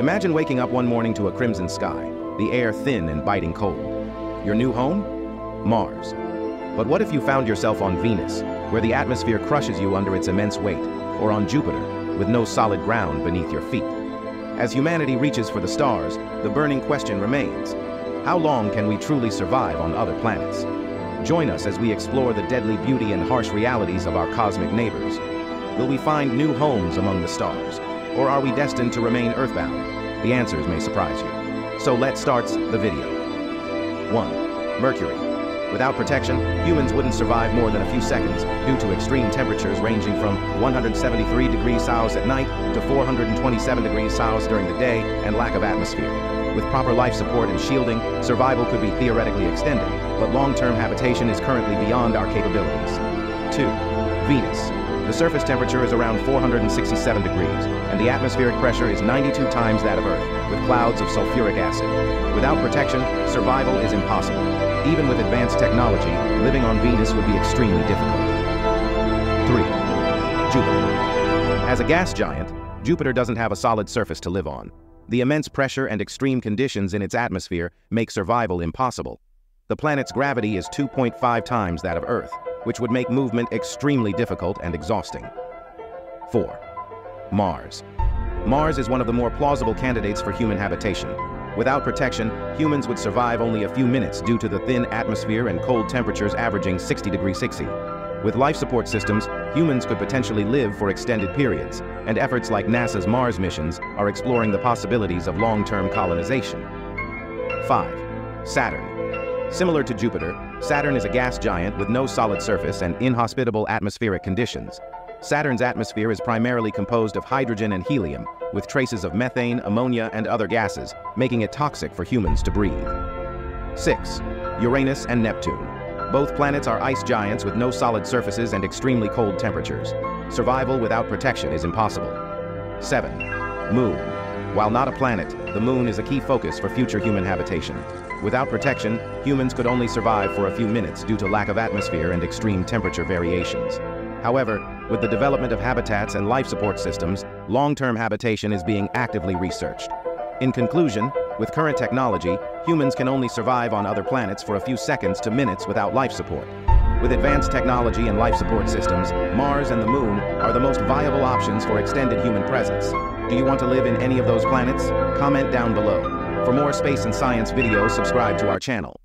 Imagine waking up one morning to a crimson sky, the air thin and biting cold. Your new home? Mars. But what if you found yourself on Venus, where the atmosphere crushes you under its immense weight, or on Jupiter, with no solid ground beneath your feet? As humanity reaches for the stars, the burning question remains, how long can we truly survive on other planets? Join us as we explore the deadly beauty and harsh realities of our cosmic neighbors. Will we find new homes among the stars? Or are we destined to remain earthbound? The answers may surprise you. So let's start the video. 1. Mercury. Without protection, humans wouldn't survive more than a few seconds due to extreme temperatures ranging from 173 degrees Celsius at night to 427 degrees Celsius during the day and lack of atmosphere. With proper life support and shielding, survival could be theoretically extended, but long-term habitation is currently beyond our capabilities. 2. Venus. The surface temperature is around 467 degrees, and the atmospheric pressure is 92 times that of Earth, with clouds of sulfuric acid. Without protection, survival is impossible. Even with advanced technology, living on Venus would be extremely difficult. 3. Jupiter. As a gas giant, Jupiter doesn't have a solid surface to live on. The immense pressure and extreme conditions in its atmosphere make survival impossible. The planet's gravity is 2.5 times that of Earth, which would make movement extremely difficult and exhausting. 4. Mars. Mars is one of the more plausible candidates for human habitation. Without protection, humans would survive only a few minutes due to the thin atmosphere and cold temperatures averaging 60 degrees 60. With life support systems, humans could potentially live for extended periods, and efforts like NASA's Mars missions are exploring the possibilities of long-term colonization. 5. Saturn. Similar to Jupiter, Saturn is a gas giant with no solid surface and inhospitable atmospheric conditions. Saturn's atmosphere is primarily composed of hydrogen and helium, with traces of methane, ammonia, and other gases, making it toxic for humans to breathe. 6. Uranus and Neptune. Both planets are ice giants with no solid surfaces and extremely cold temperatures. Survival without protection is impossible. 7. Moon. While not a planet, the moon is a key focus for future human habitation. Without protection, humans could only survive for a few minutes due to lack of atmosphere and extreme temperature variations. However, with the development of habitats and life support systems, long-term habitation is being actively researched. In conclusion, with current technology, humans can only survive on other planets for a few seconds to minutes without life support. With advanced technology and life support systems, Mars and the Moon are the most viable options for extended human presence. Do you want to live in any of those planets? Comment down below. For more space and science videos, subscribe to our channel.